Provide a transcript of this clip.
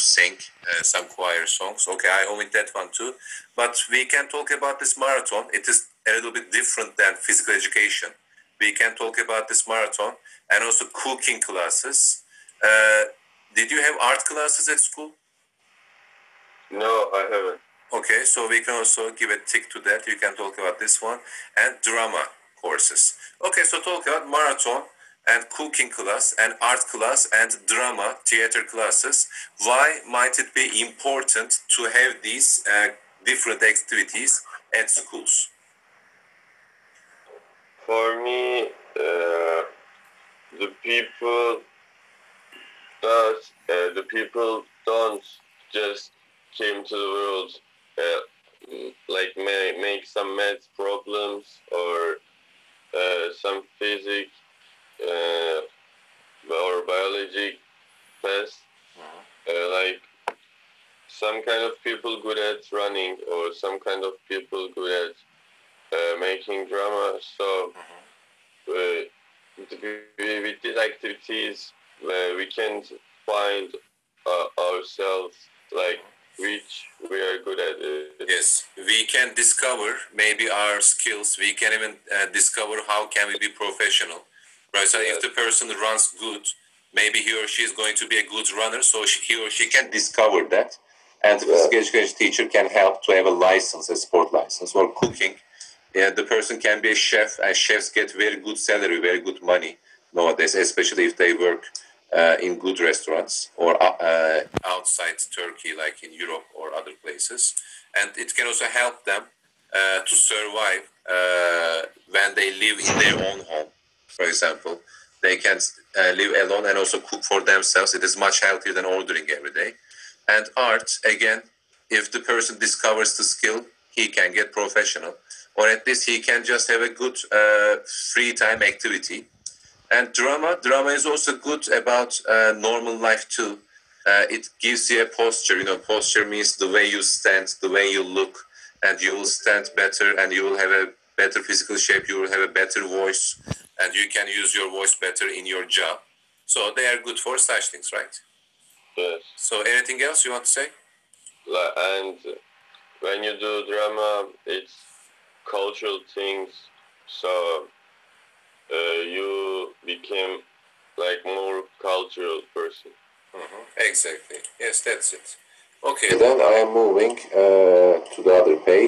sing uh, some choir songs. Okay, I omit that one too. But we can talk about this marathon. It is a little bit different than physical education. We can talk about this marathon and also cooking classes. Uh, did you have art classes at school? No, I haven't. Okay, so we can also give a tick to that. You can talk about this one and drama courses. Okay, so talk about marathon and cooking class and art class and drama theater classes. Why might it be important to have these uh, different activities at schools? For me, uh, the people does uh, the people don't just came to the world uh, like may, make some math problems or uh, some physics uh, or biology test. Uh, like some kind of people good at running or some kind of people good at uh, making drama. So uh, with these activities, uh, we can find uh, ourselves like which we are good at it. Yes, we can discover maybe our skills. We can even uh, discover how can we be professional. Right. So if the person runs good, maybe he or she is going to be a good runner. So she, he or she can discover that, and the physical education teacher can help to have a license, a sport license, or cooking. Yeah, the person can be a chef, and chefs get very good salary, very good money nowadays, especially if they work uh, in good restaurants or uh, outside Turkey, like in Europe or other places. And it can also help them uh, to survive uh, when they live in their own home, for example. They can uh, live alone and also cook for themselves. It is much healthier than ordering every day. And art, again, if the person discovers the skill, he can get professional, or at least he can just have a good uh, free time activity and drama drama is also good about uh, normal life too uh, it gives you a posture you know posture means the way you stand the way you look and you will stand better and you will have a better physical shape you will have a better voice and you can use your voice better in your job. So they are good for such things right? Yes. so anything else you want to say? And when you do drama, it's cultural things. So uh, you became like more cultural person. Mhm, exactly. Yes that's it. Okay. Then i am moving uh, to the other page